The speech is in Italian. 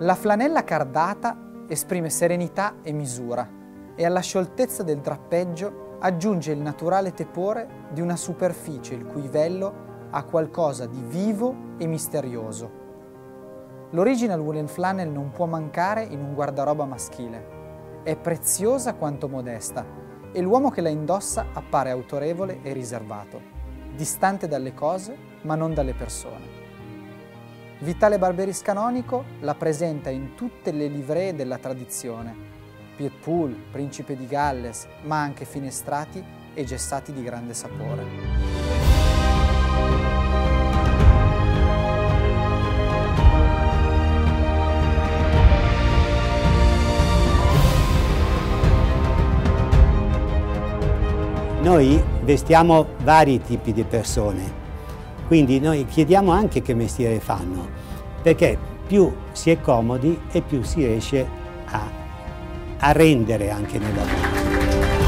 La flanella cardata esprime serenità e misura e alla scioltezza del drappeggio aggiunge il naturale tepore di una superficie il cui vello ha qualcosa di vivo e misterioso. L'original woolen flannel non può mancare in un guardaroba maschile. È preziosa quanto modesta e l'uomo che la indossa appare autorevole e riservato, distante dalle cose ma non dalle persone. Vitale Barberis Canonico la presenta in tutte le livree della tradizione, Piet Pool, Principe di Galles, ma anche finestrati e gessati di grande sapore. Noi vestiamo vari tipi di persone, quindi noi chiediamo anche che mestiere fanno, perché più si è comodi e più si riesce a, a rendere anche nel lavoro.